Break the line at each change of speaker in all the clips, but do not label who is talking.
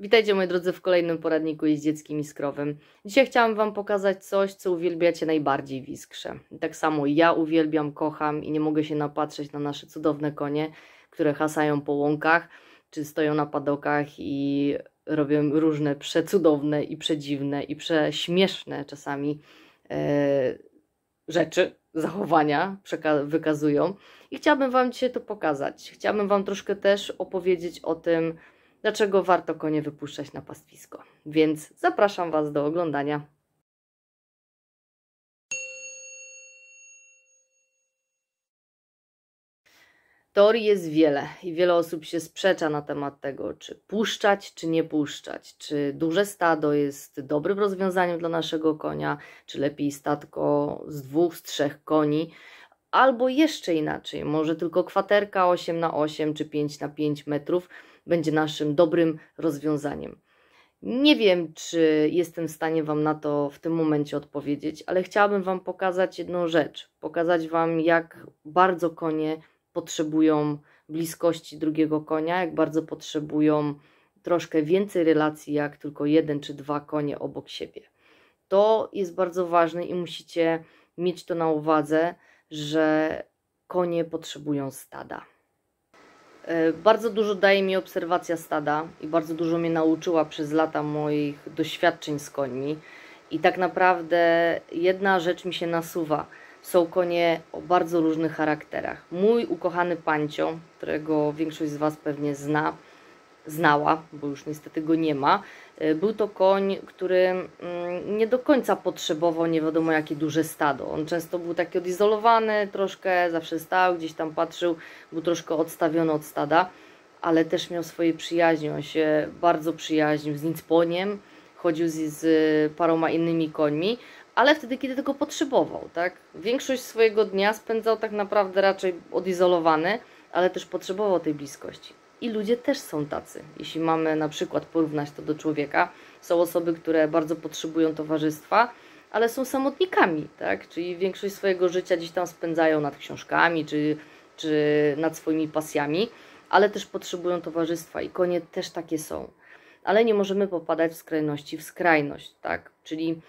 Witajcie moi drodzy w kolejnym poradniku jeździeckim iskrowym. Dzisiaj chciałam Wam pokazać coś, co uwielbiacie najbardziej w iskrze. Tak samo ja uwielbiam, kocham i nie mogę się napatrzeć na nasze cudowne konie, które hasają po łąkach, czy stoją na padokach i robią różne przecudowne i przedziwne i prześmieszne czasami e, rzeczy, zachowania wykazują. I chciałabym Wam dzisiaj to pokazać. Chciałabym Wam troszkę też opowiedzieć o tym, dlaczego warto konie wypuszczać na pastwisko. Więc zapraszam Was do oglądania. Teorii jest wiele i wiele osób się sprzecza na temat tego, czy puszczać, czy nie puszczać, czy duże stado jest dobrym rozwiązaniem dla naszego konia, czy lepiej statko z dwóch, z trzech koni, albo jeszcze inaczej, może tylko kwaterka 8 na 8 czy 5 na 5 metrów będzie naszym dobrym rozwiązaniem. Nie wiem, czy jestem w stanie Wam na to w tym momencie odpowiedzieć, ale chciałabym Wam pokazać jedną rzecz. Pokazać Wam, jak bardzo konie potrzebują bliskości drugiego konia, jak bardzo potrzebują troszkę więcej relacji, jak tylko jeden czy dwa konie obok siebie. To jest bardzo ważne i musicie mieć to na uwadze, że konie potrzebują stada. E, bardzo dużo daje mi obserwacja stada i bardzo dużo mnie nauczyła przez lata moich doświadczeń z końmi. I tak naprawdę jedna rzecz mi się nasuwa. Są konie o bardzo różnych charakterach. Mój ukochany Pancio, którego większość z Was pewnie zna, znała, bo już niestety go nie ma. E, był to koń, który mm, nie do końca potrzebował nie wiadomo jakie duże stado. On często był taki odizolowany troszkę, zawsze stał, gdzieś tam patrzył, był troszkę odstawiony od stada, ale też miał swoje przyjaźnie. On się bardzo przyjaźnił z Nicponiem, chodził z, z paroma innymi końmi, ale wtedy, kiedy tego potrzebował, tak? Większość swojego dnia spędzał tak naprawdę raczej odizolowany, ale też potrzebował tej bliskości. I ludzie też są tacy. Jeśli mamy na przykład porównać to do człowieka, są osoby, które bardzo potrzebują towarzystwa, ale są samotnikami, tak? Czyli większość swojego życia gdzieś tam spędzają nad książkami czy, czy nad swoimi pasjami, ale też potrzebują towarzystwa i konie też takie są. Ale nie możemy popadać w skrajności w skrajność, tak? Czyli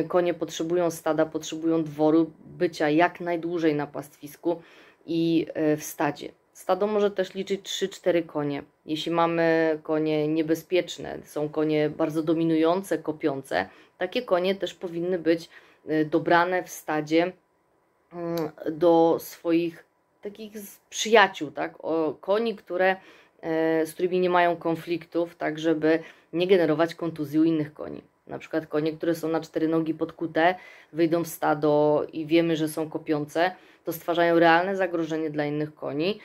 y, konie potrzebują stada, potrzebują dworu, bycia jak najdłużej na pastwisku i y, w stadzie. Stado może też liczyć 3-4 konie. Jeśli mamy konie niebezpieczne, są konie bardzo dominujące, kopiące, takie konie też powinny być y, dobrane w stadzie mm, do swoich takich przyjaciół, tak? O, koni, które, e, z którymi nie mają konfliktów, tak żeby nie generować kontuzji u innych koni. Na przykład konie, które są na cztery nogi podkute, wyjdą w stado i wiemy, że są kopiące, to stwarzają realne zagrożenie dla innych koni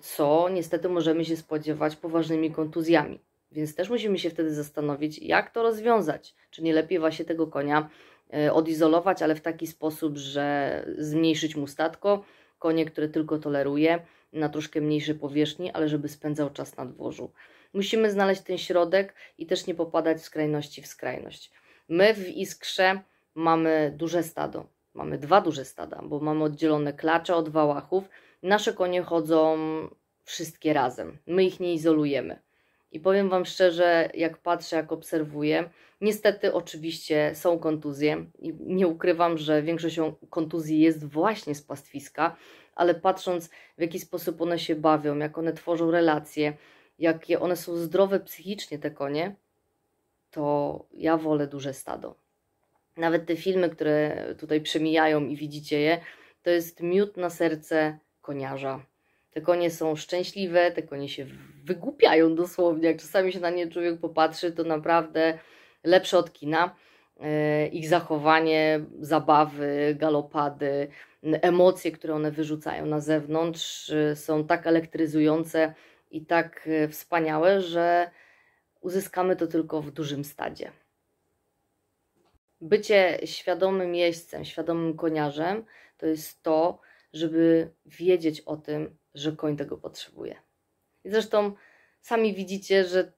co niestety możemy się spodziewać poważnymi kontuzjami. Więc też musimy się wtedy zastanowić, jak to rozwiązać. Czy nie lepiej właśnie tego konia e, odizolować, ale w taki sposób, że zmniejszyć mu statko, konie, które tylko toleruje, na troszkę mniejszej powierzchni, ale żeby spędzał czas na dworzu. Musimy znaleźć ten środek i też nie popadać z skrajności w skrajność. My w Iskrze mamy duże stado. Mamy dwa duże stada, bo mamy oddzielone klacze od wałachów Nasze konie chodzą wszystkie razem. My ich nie izolujemy. I powiem Wam szczerze, jak patrzę, jak obserwuję, niestety oczywiście są kontuzje i nie ukrywam, że większość kontuzji jest właśnie z pastwiska, ale patrząc w jaki sposób one się bawią, jak one tworzą relacje, jakie one są zdrowe psychicznie te konie, to ja wolę duże stado. Nawet te filmy, które tutaj przemijają i widzicie je, to jest miód na serce koniarza. Te konie są szczęśliwe, te konie się wygłupiają dosłownie. Jak czasami się na nie człowiek popatrzy, to naprawdę lepsze od kina. E, ich zachowanie, zabawy, galopady, emocje, które one wyrzucają na zewnątrz, e, są tak elektryzujące i tak e, wspaniałe, że uzyskamy to tylko w dużym stadzie. Bycie świadomym jeźdźcem, świadomym koniarzem to jest to, żeby wiedzieć o tym, że koń tego potrzebuje. I zresztą sami widzicie, że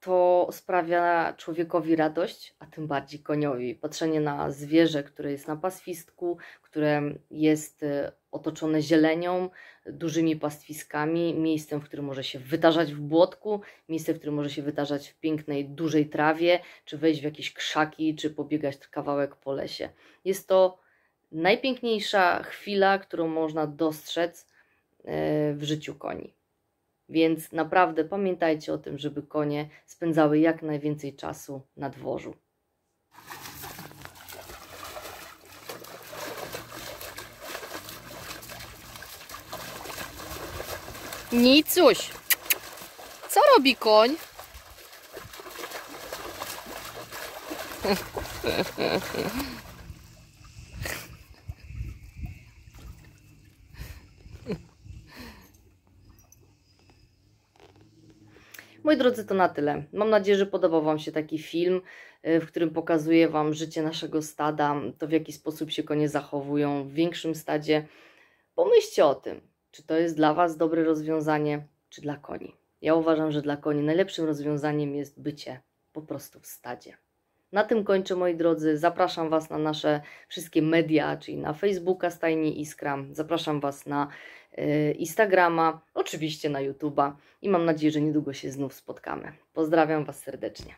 to sprawia człowiekowi radość, a tym bardziej koniowi. Patrzenie na zwierzę, które jest na paswistku, które jest e, otoczone zielenią, dużymi pastwiskami, miejscem, w którym może się wytarzać w błotku, miejscem, w którym może się wytarzać w pięknej, dużej trawie, czy wejść w jakieś krzaki, czy pobiegać kawałek po lesie. Jest to najpiękniejsza chwila, którą można dostrzec e, w życiu koni. Więc naprawdę pamiętajcie o tym, żeby konie spędzały jak najwięcej czasu na dworzu.
Nicuś, co robi koń?
Moi drodzy, to na tyle. Mam nadzieję, że podobał Wam się taki film, y, w którym pokazuję Wam życie naszego stada, to w jaki sposób się konie zachowują w większym stadzie. Pomyślcie o tym, czy to jest dla Was dobre rozwiązanie, czy dla koni. Ja uważam, że dla koni najlepszym rozwiązaniem jest bycie po prostu w stadzie. Na tym kończę, moi drodzy. Zapraszam Was na nasze wszystkie media, czyli na Facebooka Stajni Iskra. Zapraszam Was na y, Instagrama, oczywiście na YouTube'a i mam nadzieję, że niedługo się znów spotkamy. Pozdrawiam Was serdecznie.